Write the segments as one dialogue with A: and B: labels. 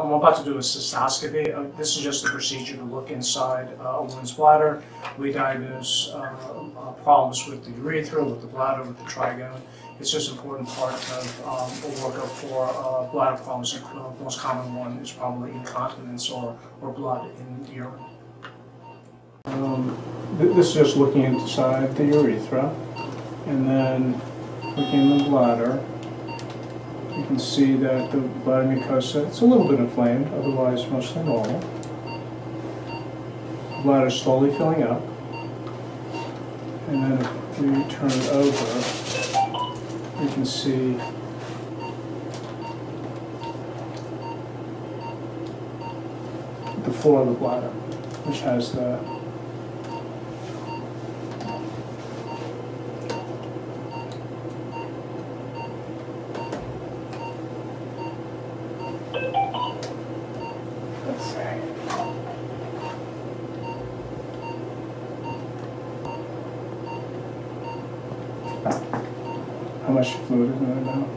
A: I'm about to do a cystoscopy. Uh, This is just a procedure to look inside uh, a woman's bladder. We diagnose uh, uh, problems with the urethra, with the bladder, with the trigone. It's just an important part of um, a workup for uh, bladder problems. The most common one is probably incontinence or, or blood in the urine. Um, th- This is just looking inside the urethra and then looking in the bladder. You can see that the bladder mucosa, it's a little bit inflamed, otherwise mostly normal. The Bladder is slowly filling up. And then if we turn it over, you can see the floor of the bladder, which has the Let's see. How much fluid is in there now?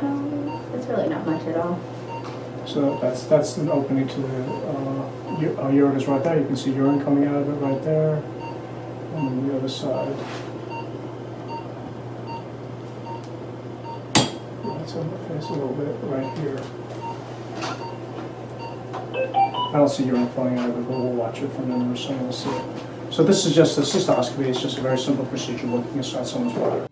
B: Um, It's really not much at all.
A: So that's, that's an opening to the, uh, u- uh, ureters right there. You can see urine coming out of it right there. And then the other side. That's on the face a little bit right here. I don't see urine flowing out of it, but we'll watch it from then, so we'll see it. So this is just a cystoscopy. It's just a very simple procedure looking inside someone's bladder.